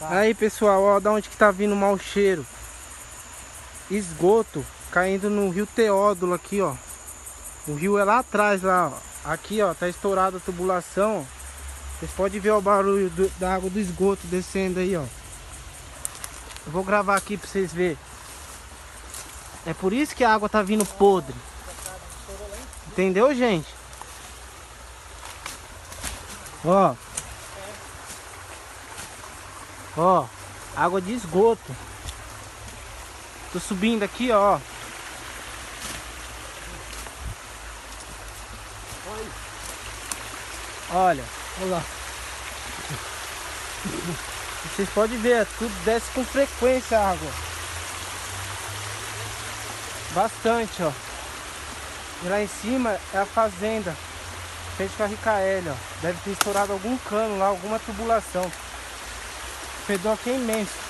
Aí pessoal, ó, da onde que tá vindo o mau cheiro. Esgoto caindo no rio Teódulo aqui, ó. O rio é lá atrás, lá, ó. Aqui, ó, tá estourada a tubulação, ó. Vocês podem ver o barulho do, da água do esgoto descendo aí, ó. Eu vou gravar aqui pra vocês verem. É por isso que a água tá vindo podre. Entendeu, gente? Ó. Ó, água de esgoto. Tô subindo aqui, ó. Olha, olha lá. Vocês podem ver, tudo desce com frequência a água. Bastante, ó. E lá em cima é a fazenda. Feito com a RKL, ó. Deve ter estourado algum cano lá, alguma tubulação. Fedor aqui é imenso.